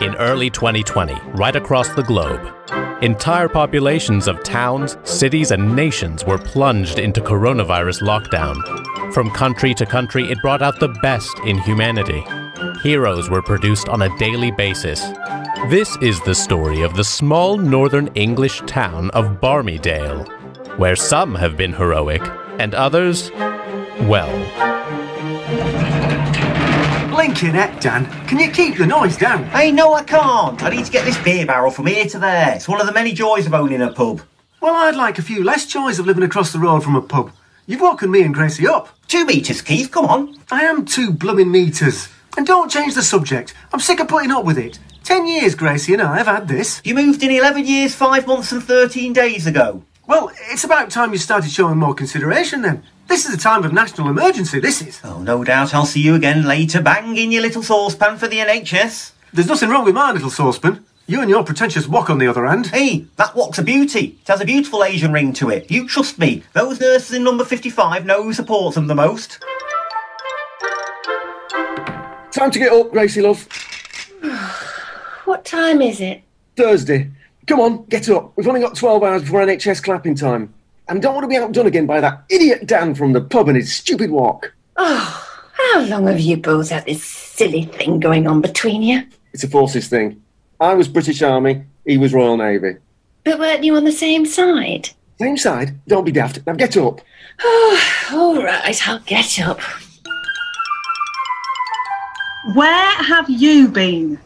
in early 2020, right across the globe. Entire populations of towns, cities, and nations were plunged into coronavirus lockdown. From country to country, it brought out the best in humanity. Heroes were produced on a daily basis. This is the story of the small northern English town of Barmy Dale, where some have been heroic and others, well, Blinking heck, Dan. Can you keep the noise down? Hey, no, I can't. I need to get this beer barrel from here to there. It's one of the many joys of owning a pub. Well, I'd like a few less joys of living across the road from a pub. You've woken me and Gracie up. Two metres, Keith, come on. I am two blooming meters. And don't change the subject. I'm sick of putting up with it. Ten years, Gracie and I have had this. You moved in 11 years, 5 months and 13 days ago. Well, it's about time you started showing more consideration then. This is a time of national emergency, this is. Oh, no doubt I'll see you again later, banging your little saucepan for the NHS. There's nothing wrong with my little saucepan. You and your pretentious wok on the other hand. Hey, that wok's a beauty. It has a beautiful Asian ring to it. You trust me. Those nurses in number 55 know who supports them the most. Time to get up, Gracie, love. What time is it? Thursday. Come on, get up. We've only got 12 hours before NHS clapping time. And don't want to be outdone again by that idiot Dan from the pub and his stupid walk. Oh, how long have you both had this silly thing going on between you? It's a forces thing. I was British Army, he was Royal Navy. But weren't you on the same side? Same side. Don't be daft. Now get up. Oh, all right, I'll get up. Where have you been?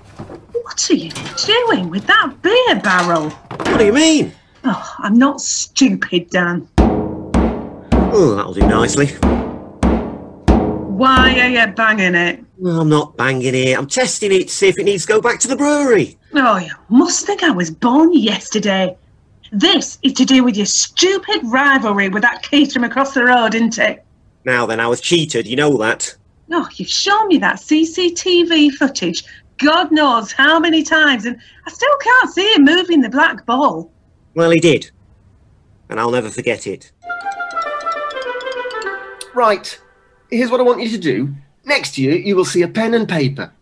What are you doing with that beer barrel? What do you mean? Oh, I'm not stupid, Dan. Oh, that'll do nicely. Why are you banging it? I'm not banging it. I'm testing it to see if it needs to go back to the brewery. Oh, you must think I was born yesterday. This is to do with your stupid rivalry with that Keith from across the road, isn't it? Now then, I was cheated. You know that. Oh, you've shown me that CCTV footage God knows how many times, and I still can't see him moving the black ball. Well, he did. And I'll never forget it. Right. Here's what I want you to do. Next to you, you will see a pen and paper.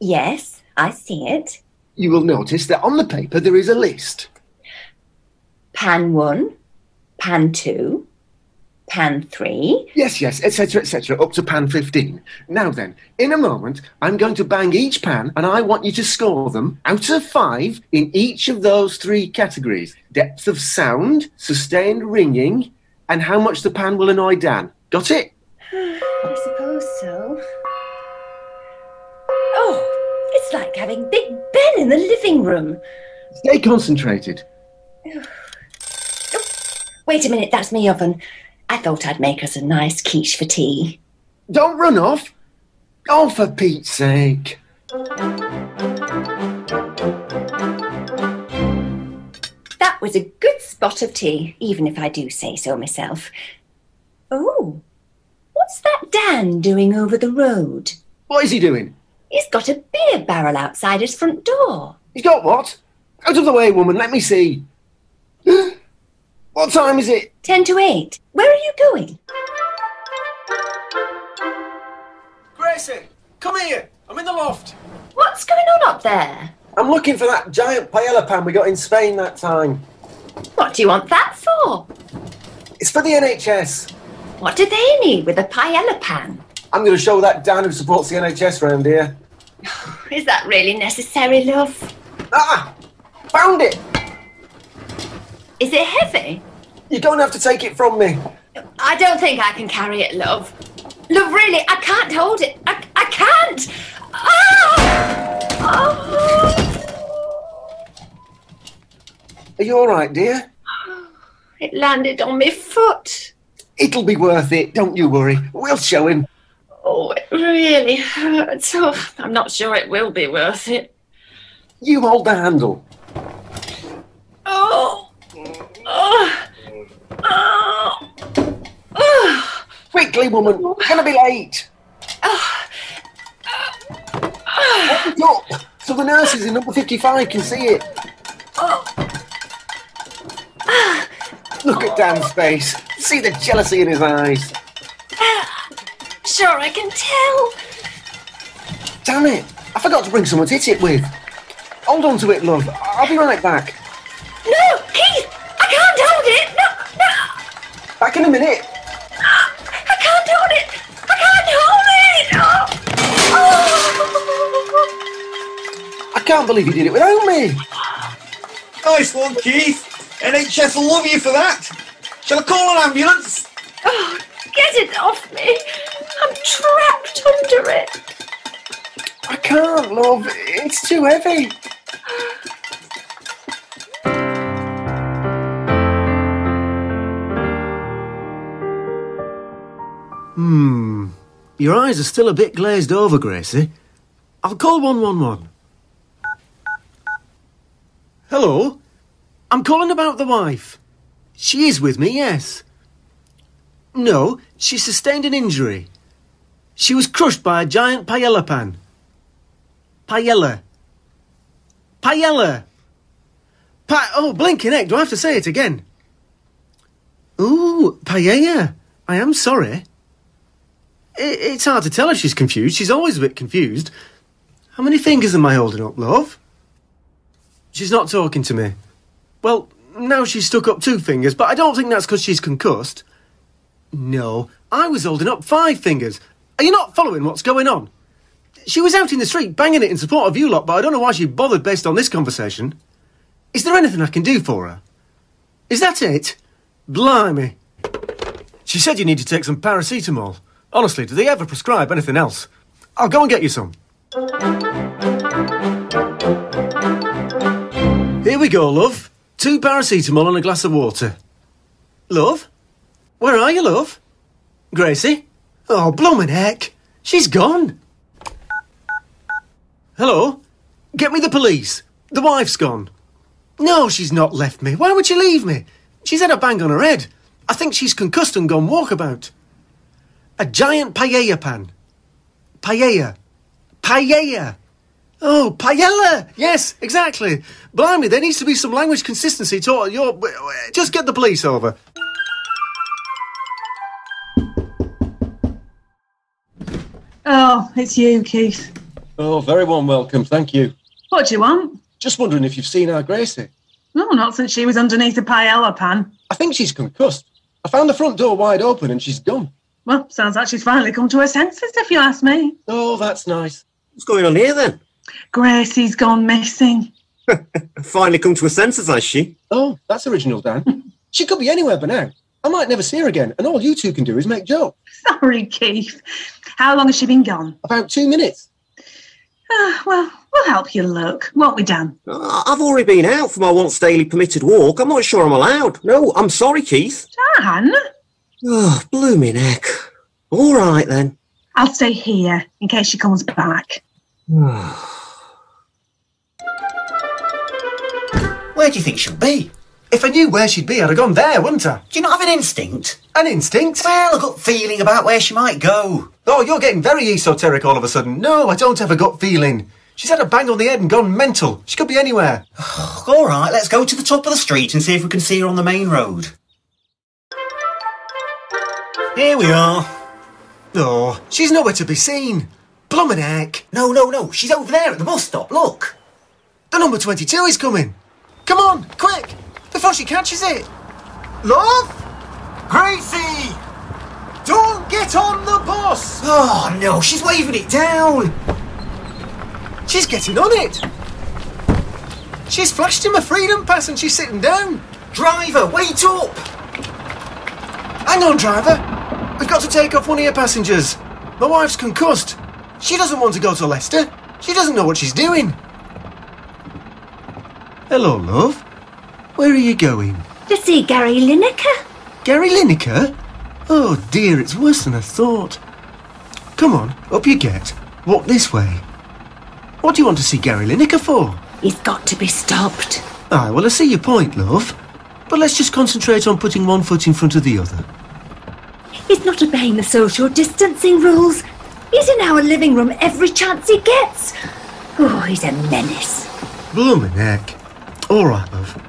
Yes, I see it. You will notice that on the paper there is a list. Pan one, pan two, pan three. Yes, yes, etc., etc., up to pan 15. Now then, in a moment, I'm going to bang each pan and I want you to score them out of five in each of those three categories depth of sound, sustained ringing, and how much the pan will annoy Dan. Got it? I suppose so. Oh, it's like having Big Ben in the living room. Stay concentrated. Wait a minute, that's my oven. I thought I'd make us a nice quiche for tea. Don't run off. Oh, for Pete's sake. That was a good spot of tea, even if I do say so myself. Oh, what's that Dan doing over the road? What is he doing? He's got a beer barrel outside his front door. He's got what? Out of the way, woman. Let me see. what time is it? Ten to eight. Where are you going? Gracie, come here. I'm in the loft. What's going on up there? I'm looking for that giant paella pan we got in Spain that time. What do you want that for? It's for the NHS. What do they need with a paella pan? I'm going to show that Dan who supports the NHS round here. Is that really necessary, love? Ah! Found it! Is it heavy? You don't have to take it from me. I don't think I can carry it, love. Love, really, I can't hold it. I, I can't. Ah! Oh! Are you all right, dear? It landed on my foot. It'll be worth it. Don't you worry. We'll show him. Oh, it really hurts. Oh, I'm not sure it will be worth it. You hold the handle. Oh. Oh. Oh. Oh. Quickly, woman. We're to be late. It up so the nurses in number 55 can see it. Look at Dan's face. See the jealousy in his eyes. Sure, I can tell. Damn it. I forgot to bring someone to hit it with. Hold on to it, love. I'll be right back. Back in a minute. I can't hold it! I can't hold it! Oh. I can't believe you did it without me. Nice one, Keith. NHS will love you for that. Shall I call an ambulance? oh, get it off me! I'm trapped under it. I can't, love. It's too heavy. Hmm. Your eyes are still a bit glazed over, Gracie. I'll call 111. Hello? I'm calling about the wife. She is with me, yes. No, she sustained an injury. She was crushed by a giant paella pan. Paella. Paella. Pa- oh, blinking heck, do I have to say it again? Ooh, paella. I am sorry. I- It's hard to tell if she's confused. She's always a bit confused. How many fingers am I holding up, love? She's not talking to me. Well, now she's stuck up two fingers, but I don't think that's because she's concussed. No, I was holding up five fingers. Are you not following what's going on? She was out in the street banging it in support of you lot, but I don't know why she bothered based on this conversation. Is there anything I can do for her? Is that it? Blimey. She said you need to take some paracetamol. Honestly, do they ever prescribe anything else? I'll go and get you some. Here we go, love. Two paracetamol and a glass of water. Love? Where are you, love? Gracie? Oh, bloomin' heck. She's gone. Hello? Get me the police. The wife's gone. No, she's not left me. Why would she leave me? She's had a bang on her head. I think she's concussed and gone walkabout. A giant paella pan. Paella. Paella. Oh, paella! Yes, exactly. Blimey, there needs to be some language consistency taught. Your, just get the police over. Oh, it's you, Keith. Oh, very warm welcome. Thank you. What do you want? Just wondering if you've seen our Gracie. No, not since she was underneath a paella pan. I think she's concussed. I found the front door wide open and she's gone. Well, sounds like she's finally come to her senses, if you ask me. Oh, that's nice. What's going on here then? Gracie's gone missing. Finally come to her senses, has she? Oh, that's original, Dan. she could be anywhere but now. I might never see her again, and all you two can do is make jokes. Sorry, Keith. How long has she been gone? About two minutes. Ah, well, we'll help you look, won't we, Dan? Uh, I've already been out for my once daily permitted walk. I'm not sure I'm allowed. No, I'm sorry, Keith. Dan? Oh, blooming heck. All right then. I'll stay here in case she comes back. Where do you think she'll be? If I knew where she'd be, I'd have gone there, wouldn't I? Do you not have an instinct? An instinct? Well, I've got a gut feeling about where she might go. Oh, you're getting very esoteric all of a sudden. No, I don't have a gut feeling. She's had a bang on the head and gone mental. She could be anywhere. All right, let's go to the top of the street and see if we can see her on the main road. Here we are. Oh, she's nowhere to be seen. Blummin' heck. No, no, no. She's over there at the bus stop. Look. The number 22 is coming. Come on, quick, before she catches it. Love? Gracie! Don't get on the bus! Oh no, she's waving it down. She's getting on it. She's flashed him a freedom pass and she's sitting down. Driver, wait up. Hang on, driver. We've got to take off one of your passengers. My wife's concussed. She doesn't want to go to Leicester. She doesn't know what she's doing. Hello, love. Where are you going? To see Gary Lineker? Gary Lineker? Oh dear, it's worse than I thought. Come on, up you get. Walk this way. What do you want to see Gary Lineker for? He's got to be stopped. Aye, well, I see your point, love. But let's just concentrate on putting one foot in front of the other. He's not obeying the social distancing rules. He's in our living room every chance he gets. Oh, he's a menace. Bloomin' heck. All right, love.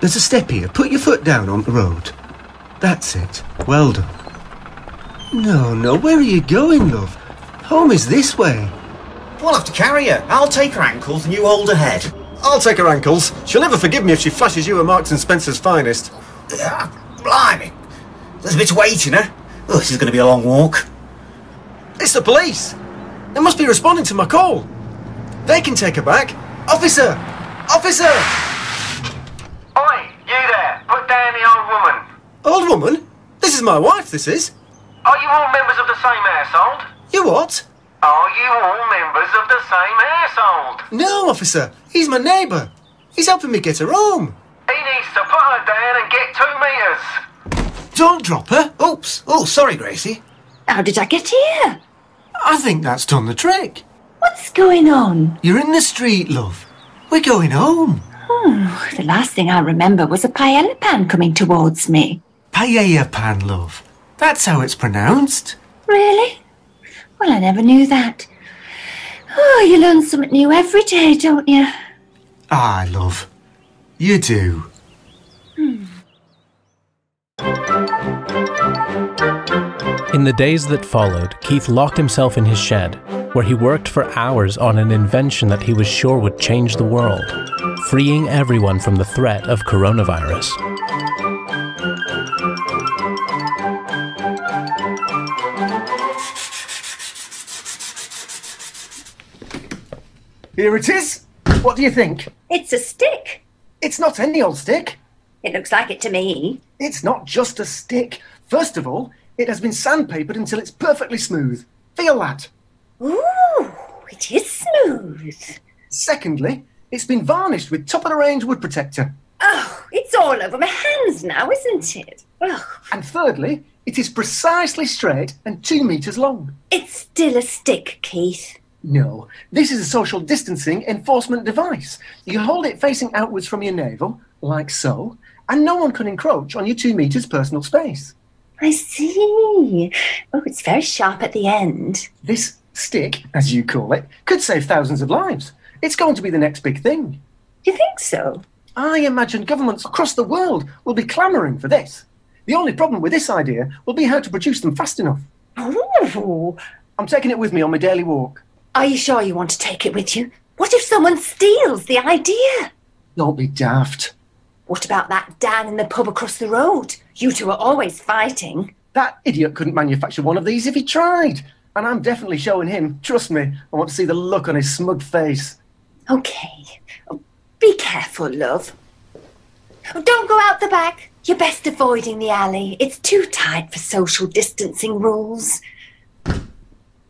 There's a step here. Put your foot down on the road. That's it. Well done. No, no, where are you going, love? Home is this way. We'll have to carry her. I'll take her ankles and you hold her head. I'll take her ankles. She'll never forgive me if she flashes you a Marks and Spencer's finest. Ah, blimey. There's a bit of weight in her. Eh? Oh, this is going to be a long walk. It's the police. They must be responding to my call. They can take her back. Officer! Officer! Oi, you there! Put down the old woman. Old woman? This is my wife, this is. Are you all members of the same household? You what? Are you all members of the same household? No, officer. He's my neighbour. He's helping me get her home. He needs to put her down and get two meters. Don't drop her. Oops. Oh, sorry, Gracie. How did I get here? I think that's done the trick. What's going on? You're in the street, love. We're going home. Oh, the last thing I remember was a paella pan coming towards me. Paella pan, love. That's how it's pronounced. Really? Well, I never knew that. Oh, you learn something new every day, don't you? Ah, love. You do. In the days that followed, Keith locked himself in his shed, where he worked for hours on an invention that he was sure would change the world, freeing everyone from the threat of coronavirus. Here it is. What do you think? It's a stick. It's not any old stick. It looks like it to me. It's not just a stick. First of all, it has been sandpapered until it's perfectly smooth. Feel that. Ooh, it is smooth. Secondly, it's been varnished with top of the range wood protector. Oh, it's all over my hands now, isn't it? Ugh, And thirdly, it is precisely straight and two metres long. it's still a stick, Keith. No, this is a social distancing enforcement device. You hold it facing outwards from your navel, like so, and no one can encroach on your two metres personal space. I see. Oh, it's very sharp at the end. This stick, as you call it, could save thousands of lives. It's going to be the next big thing. You think so? I imagine governments across the world will be clamouring for this. The only problem with this idea will be how to produce them fast enough. Ooh. I'm taking it with me on my daily walk. Are you sure you want to take it with you? What if someone steals the idea? Don't be daft. What about that Dan in the pub across the road? You two are always fighting. That idiot couldn't manufacture one of these if he tried. And I'm definitely showing him. Trust me, I want to see the look on his smug face. Okay. Oh, be careful, love. Oh, don't go out the back. You're best avoiding the alley. It's too tight for social distancing rules.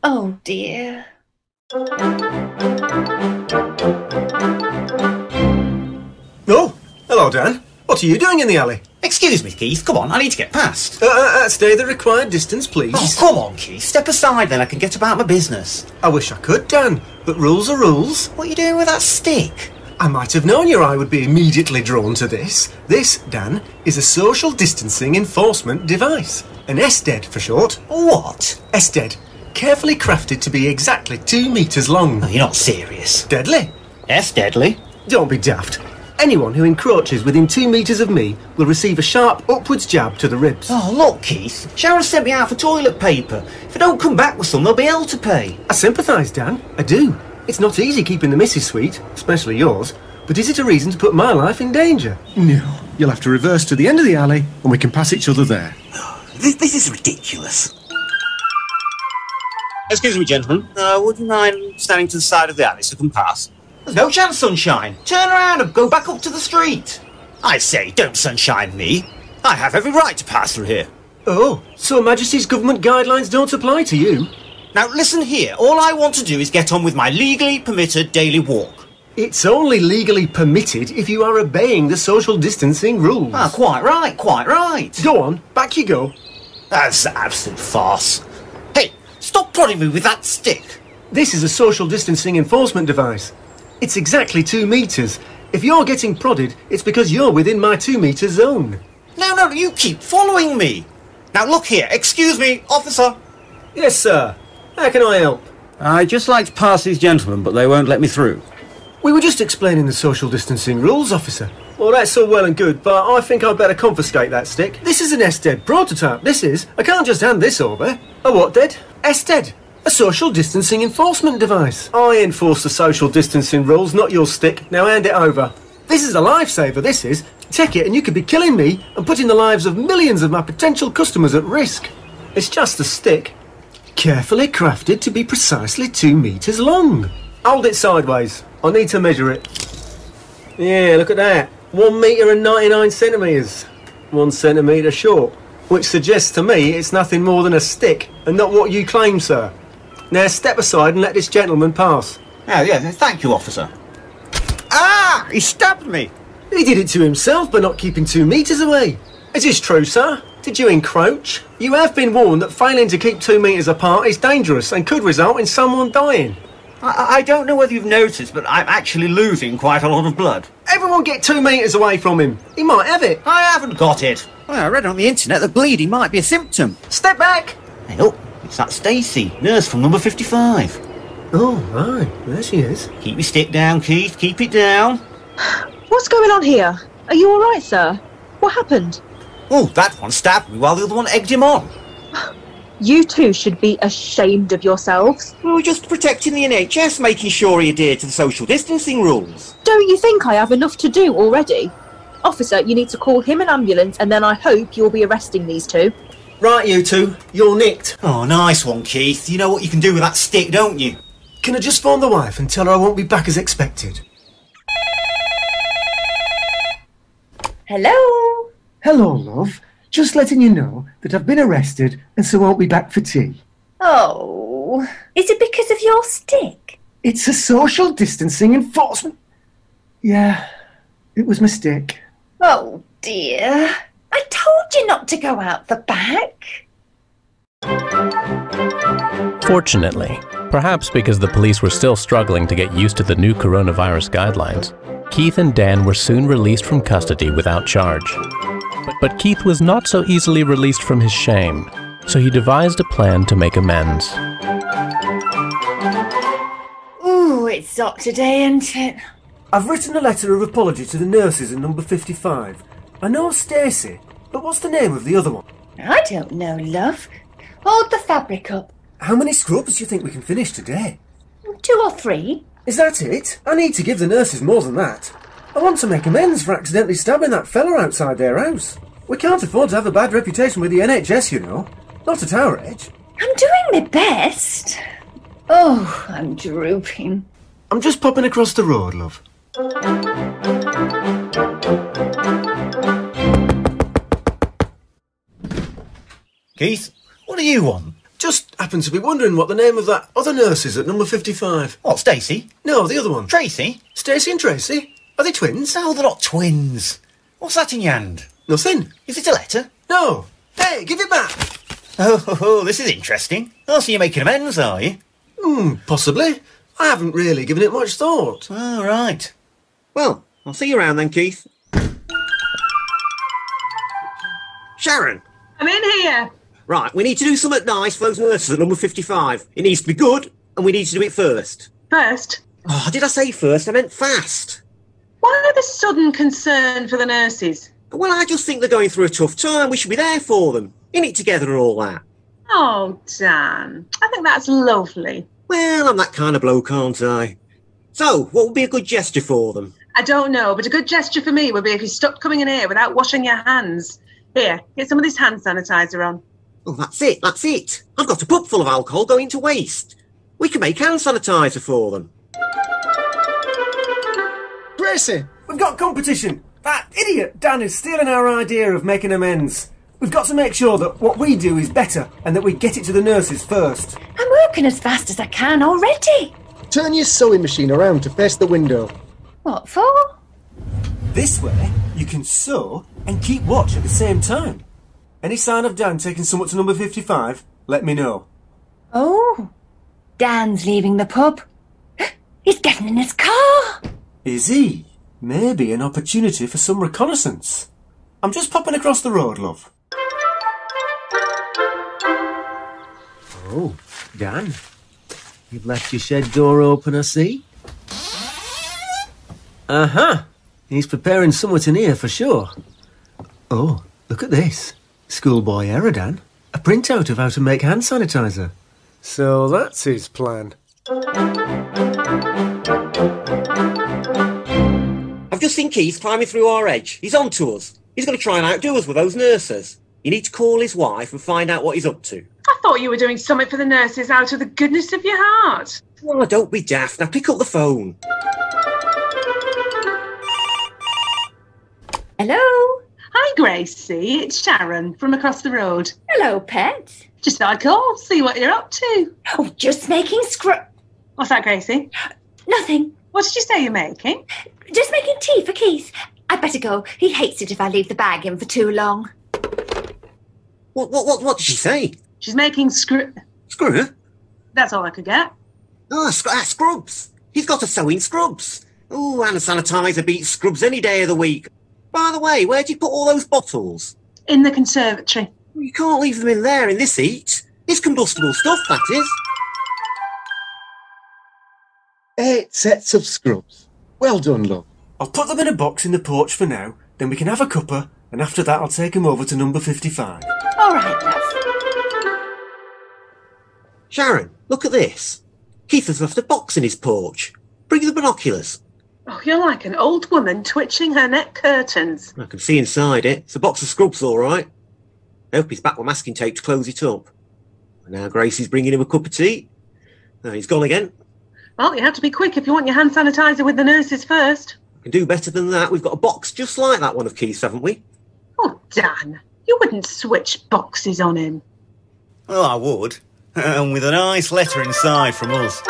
Oh dear. Oh, hello, Dan. What are you doing in the alley? Excuse me, Keith. Come on, I need to get past. Uh, uh, uh, stay the required distance, please. Oh, come on, Keith. Step aside, then I can get about my business. I wish I could, Dan, but rules are rules. What are you doing with that stick? I might have known your eye would be immediately drawn to this. This, Dan, is a social distancing enforcement device. An SDED for short. What? SDED. Carefully crafted to be exactly two metres long. You're not serious. Deadly. Yes, deadly. Don't be daft. Anyone who encroaches within two metres of me will receive a sharp upwards jab to the ribs. Oh, look, Keith. Sharon sent me out for toilet paper. If I don't come back with some, there'll be hell to pay. I sympathise, Dan. I do. It's not easy keeping the missus sweet, especially yours. But is it a reason to put my life in danger? No, you'll have to reverse to the end of the alley and we can pass each other there. This, this is ridiculous. Excuse me, gentlemen. Uh, would you mind standing to the side of the alley so I can pass? There's no chance, sunshine. Turn around and go back up to the street. I say, don't sunshine me. I have every right to pass through here. Oh, so Her Majesty's government guidelines don't apply to you? Now, listen here. All I want to do is get on with my legally permitted daily walk. It's only legally permitted if you are obeying the social distancing rules. Ah, quite right, quite right. Go on, back you go. That's an absolute farce. Hey, stop prodding me with that stick. This is a social distancing enforcement device. It's exactly two metres. If you're getting prodded, it's because you're within my two metre zone. No, no, you keep following me. Now, look here. Excuse me, officer. Yes, sir. How can I help? I'd just like to pass these gentlemen, but they won't let me through. We were just explaining the social distancing rules, officer. Well, that's all well and good, but I think I'd better confiscate that stick. This is an SDED prototype, this is. I can't just hand this over. A what, Dead? SDED. A social distancing enforcement device. I enforce the social distancing rules, not your stick. Now hand it over. This is a lifesaver, this is. Take it and you could be killing me and putting the lives of millions of my potential customers at risk. It's just a stick. Carefully crafted to be precisely two metres long. Hold it sideways. I need to measure it. Yeah, look at that. One metre and 99 centimetres. One centimetre short. Which suggests to me it's nothing more than a stick and not what you claim, sir. Now step aside and let this gentleman pass. Oh, yeah, thank you, officer. Ah! He stabbed me! He did it to himself by not keeping two metres away. Is this true, sir? Did you encroach? You have been warned that failing to keep two metres apart is dangerous and could result in someone dying. I, I don't know whether you've noticed, but I'm actually losing quite a lot of blood. Everyone get two metres away from him. He might have it. I haven't got it. Well, I read on the internet that bleeding might be a symptom. Step back. Hey, look, it's that Stacy, nurse from number 55. Oh, right. There she is. Keep your stick down, Keith. Keep it down. What's going on here? Are you all right, sir? What happened? Oh, that one stabbed me while the other one egged him on. You two should be ashamed of yourselves. We were just protecting the NHS, making sure he adhered to the social distancing rules. Don't you think I have enough to do already? Officer, you need to call him an ambulance and then I hope you'll be arresting these two. Right, you two. You're nicked. Oh, nice one, Keith. You know what you can do with that stick, don't you? Can I just phone the wife and tell her I won't be back as expected? Hello? Hello, love. Just letting you know that I've been arrested and so won't be back for tea. Oh, is it because of your stick? It's a social distancing enforcement. Yeah, it was my stick. Oh dear. I told you not to go out the back. Fortunately, perhaps because the police were still struggling to get used to the new coronavirus guidelines, Keith and Dan were soon released from custody without charge. But, but Keith was not so easily released from his shame, so he devised a plan to make amends. Ooh, it's hot today, isn't it? I've written a letter of apology to the nurses in number 55. I know Stacy, but what's the name of the other one? I don't know, love. Hold the fabric up. How many scrubs do you think we can finish today? Two or three. Is that it? I need to give the nurses more than that. I want to make amends for accidentally stabbing that fella outside their house. We can't afford to have a bad reputation with the NHS, you know. Not at our age. I'm doing my best. Oh, I'm drooping. I'm just popping across the road, love. Um, Keith, what do you want? Just happened to be wondering what the name of that other nurse is at number 55. What, Stacy? No, the other one. Tracy? Stacy and Tracy? Are they twins? No, they're not twins. What's that in your hand? Nothing. Is it a letter? No. Hey, give it back. Oh, ho, ho, this is interesting. Oh, so you're making amends, are you? Hmm, possibly. I haven't really given it much thought. Oh, right. Well, I'll see you around then, Keith. Sharon, I'm in here. Right, we need to do something nice for those nurses at number 55. It needs to be good, and we need to do it first. First, Oh, did I say first? I meant fast. why are the sudden concern for the nurses? Well, I just think they're going through a tough time. We should be there for them. In it together and all that. Oh, Dan, I think that's lovely. Well, I'm that kind of bloke, aren't I? So, what would be a good gesture for them? I don't know, but a good gesture for me would be if you stopped coming in here without washing your hands. Here, get some of this hand sanitizer on. Oh, that's it, that's it. I've got a pup full of alcohol going to waste. We can make hand sanitizer for them. Gracie, we've got competition. That idiot Dan is stealing our idea of making amends. We've got to make sure that what we do is better and that we get it to the nurses first. I'm working as fast as I can already. Turn your sewing machine around to face the window. What for? This way, you can sew and keep watch at the same time. Any sign of Dan taking someone to number 55, let me know. Oh, Dan's leaving the pub. He's getting in his car. Is he? Maybe an opportunity for some reconnaissance. I'm just popping across the road, love. Oh, Dan. You've left your shed door open, I see. Uh huh. He's preparing somewhat in here for sure. Oh, look at this. Schoolboy error, Dan. A printout of how to make hand sanitizer. So that's his plan. I've just seen Keith climbing through our edge. He's on to us. He's going to try and outdo us with those nurses. You need to call his wife and find out what he's up to. I thought you were doing something for the nurses out of the goodness of your heart. Well, don't be daft. Now pick up the phone. Hello? Hi, Gracie. It's Sharon from across the road. Hello, pet. Just thought I'd call, see what you're up to. Oh, just making scr... What's that, Gracie? Nothing. What did you say you're making? Just making tea for Keith. I'd better go. He hates it if I leave the bag in for too long. What, what, what, what did she say? She's making screw. Screw? That's all I could get. Oh, sc- ah, scrubs. He's got a sewing scrubs. Oh, and a sanitizer beats scrubs any day of the week. By the way, where'd you put all those bottles? In the conservatory. You can't leave them in there in this heat. It's combustible stuff, that is. Eight sets of scrubs. Well done, love. I'll put them in a box in the porch for now, then we can have a cuppa, and after that I'll take take 'em over to number 55. All right, love. Sharon, look at this. Keith has left a box in his porch. Bring the binoculars. Oh, you're like an old woman twitching her neck curtains. I can see inside it. It's a box of scrubs, all right. I hope he's back with masking tape to close it up. And now Gracie's bringing him a cup of tea. Now he's gone again. Well, you have to be quick if you want your hand sanitizer with the nurses first. can do better than that. We've got a box just like that one of Keith's, haven't we? Oh, Dan, you wouldn't switch boxes on him. Well, I would. And with a nice letter inside from us.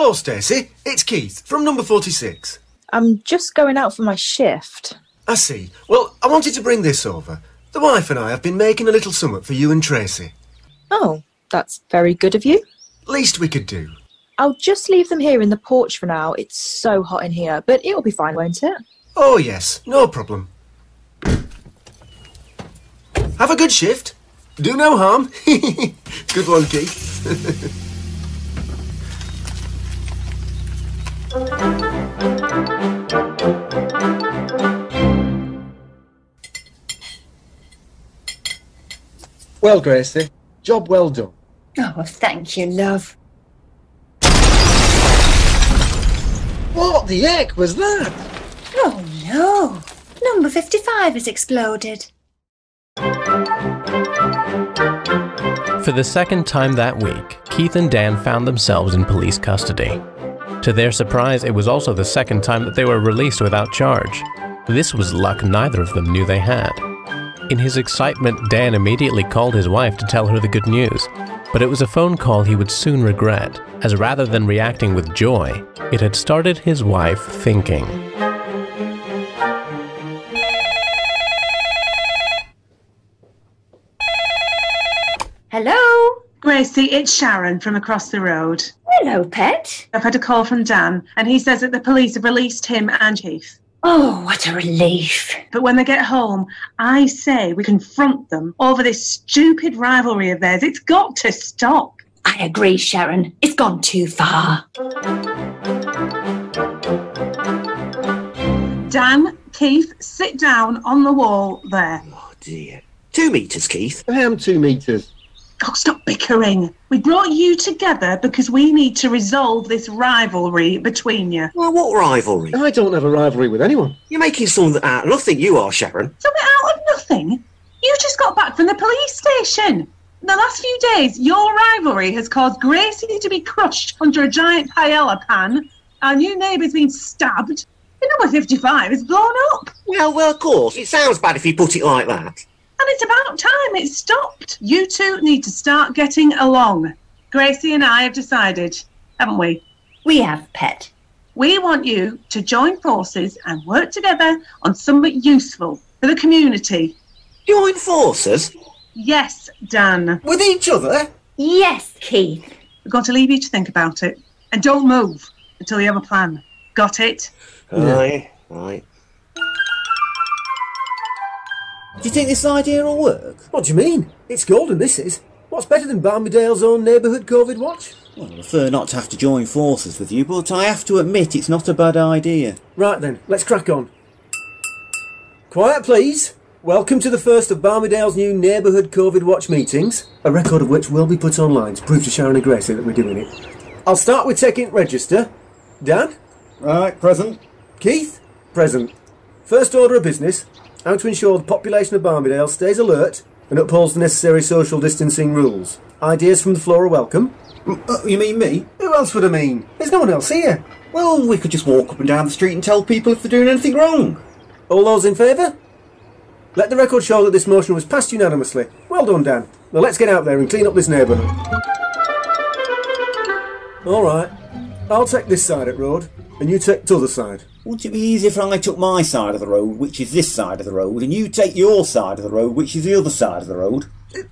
Hello, Stacey. It's Keith from number 46. I'm just going out for my shift. I see. Well, I wanted to bring this over. The wife and I have been making a little summat for you and Tracy. Oh, that's very good of you. Least we could do. I'll just leave them here in the porch for now. It's so hot in here, but it'll be fine, won't it? Oh, yes, no problem. Have a good shift. Do no harm. good one, Keith. Well, Gracie, job well done. Oh, thank you, love. What the heck was that? Oh, no. Number 55 has exploded. For the second time that week, Keith and Dan found themselves in police custody. To their surprise, it was also the second time that they were released without charge. This was luck neither of them knew they had. In his excitement, Dan immediately called his wife to tell her the good news. But it was a phone call he would soon regret, as rather than reacting with joy, it had started his wife thinking. Hello? Gracie, it's Sharon from across the road. Hello, pet. I've had a call from Dan, and he says that the police have released him and Heath. Oh, what a relief. But when they get home, I say we confront them over this stupid rivalry of theirs. It's got to stop. I agree, Sharon. It's gone too far. Dan, Keith, sit down on the wall there. Oh, dear. Two metres, Keith. I am two metres. Oh, stop bickering. We brought you together because we need to resolve this rivalry between you. Well, what rivalry? I don't have a rivalry with anyone. You're making something out of nothing, you are, Sharon. Something out of nothing? You just got back from the police station. In The last few days, your rivalry has caused Gracie to be crushed under a giant paella pan. Our new neighbour's been stabbed. The number 55 is blown up. Well, well, of course. It sounds bad if you put it like that. And it's about time it stopped. You two need to start getting along. Gracie and I have decided, haven't we? We have, pet. We want you to join forces and work together on something useful for the community. Join forces? Yes, Dan. With each other? Yes, Keith. We've got to leave you to think about it. And don't move until you have a plan. Got it? Aye, aye. Do you think this idea will work? What do you mean? It's golden, this is. What's better than Barmy Dale's own neighbourhood COVID watch? Well, I prefer not to have to join forces with you, but I have to admit it's not a bad idea. Right then, let's crack on. Quiet, please. Welcome to the first of Barmy Dale's new neighbourhood COVID watch meetings, a record of which will be put online to prove to Sharon and Gracie that we're doing it. I'll start with taking register. Dan? Right, present. Keith? Present. First order of business, how to ensure the population of Barmy Dale stays alert and upholds the necessary social distancing rules. Ideas from the floor are welcome. Uh, you mean me? Who else would I mean? There's no one else here. Well, we could just walk up and down the street and tell people if they're doing anything wrong. All those in favour? Let the record show that this motion was passed unanimously. Well done, Dan. Now let's get out there and clean up this neighbourhood. All right. I'll take this side of the road, and you take the other side. Wouldn't it be easier if I took my side of the road, which is this side of the road, and you take your side of the road, which is the other side of the road?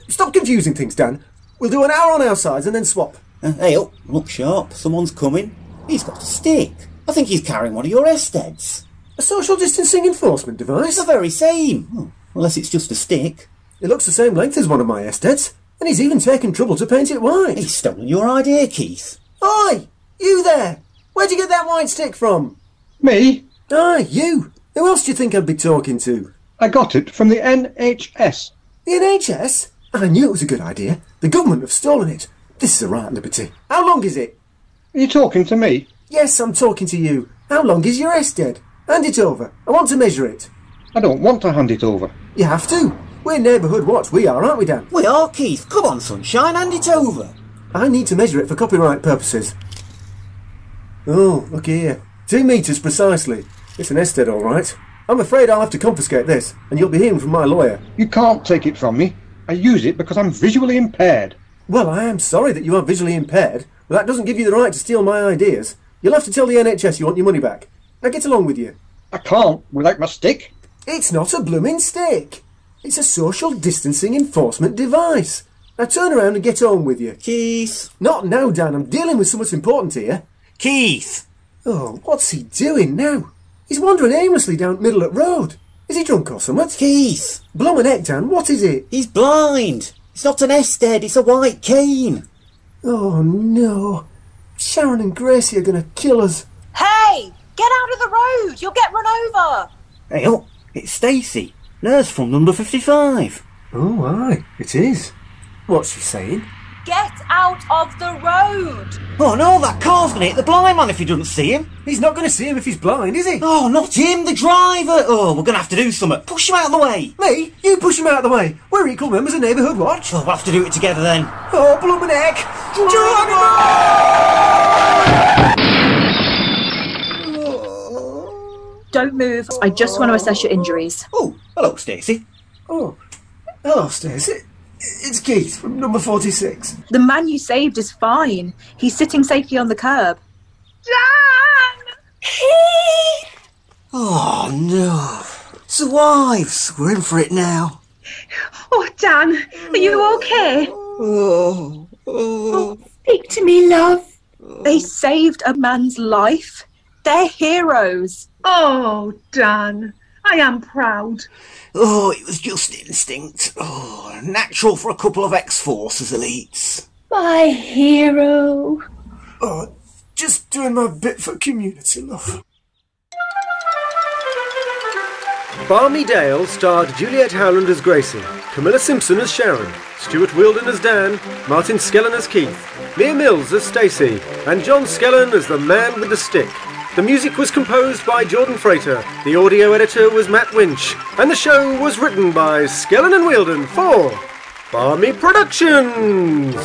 Stop confusing things, Dan. We'll do an hour on our sides and then swap. Uh, hey, up, look sharp. Someone's coming. He's got a stick. I think he's carrying one of your SDEDs. A social distancing enforcement device? It's the very same. Oh, unless it's just a stick. It looks the same length as one of my SDEDs, and he's even taken trouble to paint it white. He's stolen your idea, Keith. Oi! You there! Where'd you get that white stick from? Me? Aye, you! Who else do you think I'd be talking to? I got it from the NHS. The NHS? I knew it was a good idea. The government have stolen it. This is a right liberty. How long is it? Are you talking to me? Yes, I'm talking to you. How long is your SDED? Hand it over. I want to measure it. I don't want to hand it over. You have to. We're neighbourhood watch, we are, aren't we, Dan? We are, Keith. Come on, sunshine, hand it over. I need to measure it for copyright purposes. Oh, look here. Two metres precisely. It's an SDED, all right. I'm afraid I'll have to confiscate this, and you'll be hearing from my lawyer. You can't take it from me. I use it because I'm visually impaired. Well, I am sorry that you are visually impaired, but that doesn't give you the right to steal my ideas. You'll have to tell the NHS you want your money back. Now get along with you. I can't without my stick. It's not a blooming stick. It's a social distancing enforcement device. Now turn around and get on with you. Keith. Not now, Dan. I'm dealing with something important here. Keith. Oh, what's he doing now? He's wandering aimlessly down middle of road. Is he drunk or something? Keith. Blow Bloomin' heck, Dan. What is it? He's blind. It's not an SDED, it's a white cane. Oh, no. Sharon and Gracie are going to kill us. Hey! Get out of the road! You'll get run over! Hey, oh, it's Stacey. Nurse from number 55. Oh, aye, it is. What's she saying? Get out of the road! Oh no, that car's gonna hit the blind man if he doesn't see him. He's not going to see him if he's blind, is he? Oh, not him, the driver. Oh, we're gonna have to do something. Push him out of the way. Me? You push him out of the way. We're equal members of Neighbourhood Watch. Oh, we'll have to do it together then. Oh, bloomin' heck! Don't move. I just want to assess your injuries. Oh, hello, Stacey. Oh, hello, Stacey. It's Keith from number 46. The man you saved is fine. He's sitting safely on the curb. Dan! Oh no. It's the. We're in for it now. Oh, Dan, are you okay? Oh, oh, oh. Speak to me, love. They saved a man's life. They're heroes. Oh, Dan, I am proud. Oh, it was just instinct. Oh, natural for a couple of X-Forces elites. My hero. Oh, just doing my bit for community, love. Barmy Dale starred Juliet Howland as Gracie, Camilla Simson as Sharon, Stuart Wheeldon as Dan, Martin Skellern as Keith, Mia Mills as Stacy, and John Skellern as the man with the stick. The music was composed by Jordan Frater, the audio editor was Matt Winch, and the show was written by Skellern and Wheeldon for Barmy Productions.